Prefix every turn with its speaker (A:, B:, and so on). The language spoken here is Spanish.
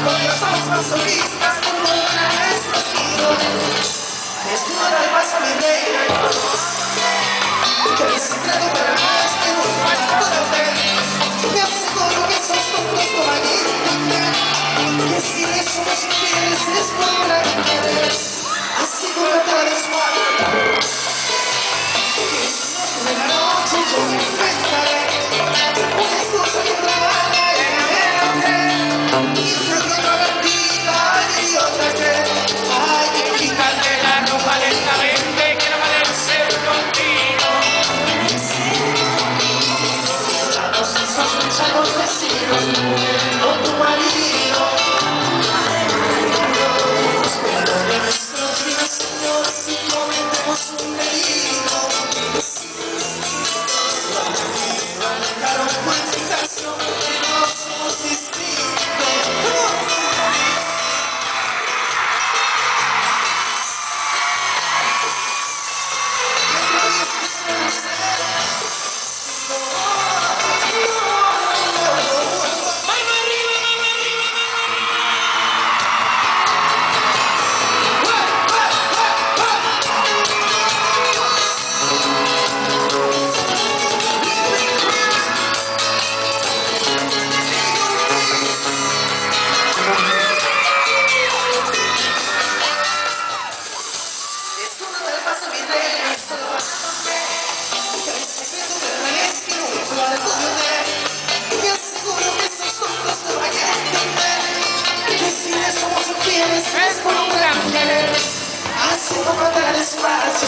A: masoquistas como una vez Desnuda el paso mi reina Que mi secreto para más que un cuarto de hotel Te aseguro que sos tontos como aquí Que si le somos infieles es por una Así como te la desguardo Que no tuve la noche yo me inventaré vecinos con